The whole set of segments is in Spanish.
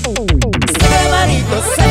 「すまりとさ」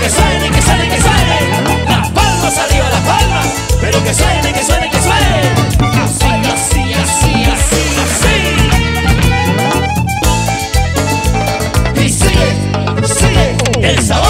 que suene, que suene, que suene. Las palmas arriba, las palmas. Pero que suene, que suene, que suene. Así, así, así, así, así. Y sigue, sigue el sabor.